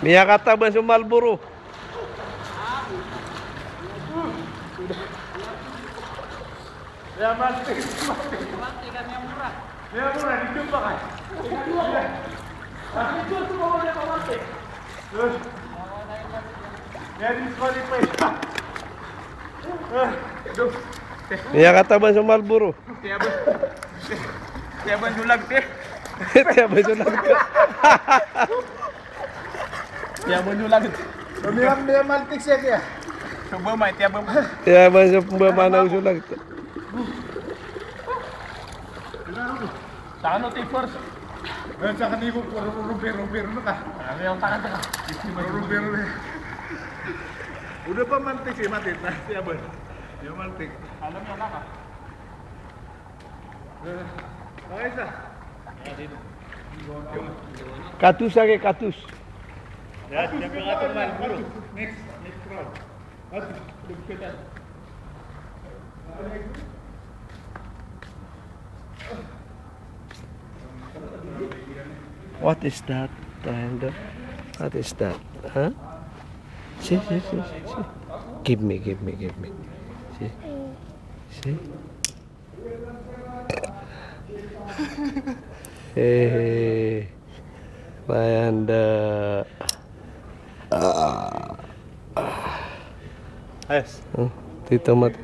Mia kata masuk Marlboro. Ya mati. Mati kan yang murah. Yang murah dijumpa kan. Tapi itu semua boleh mati. Terus. Ya disqualify. Aduh. Mia kata masuk Marlboro. Tiap tiap banjulag teh. Tiap masuk Marlboro. Tiap banjulag. Pemilihan dia maltik siya kaya. Coba mai tiap bam. Tiap masuk mana usulag. Tangan uti first. Eh, sa kanil ko, na ka. Ano yung tangan tengah? Rumpir-rumpir. Udah pa maltik siya, matit na. Siya ba? Yung maltik. Alam yung naka. Okay sa. Katus lagi katus. Next, next round. What is that, child? What is that? Huh? See, see, see, see. Give me, give me, give me. See? See? hey, my and Ah. Yes. Huh? Tito Mat.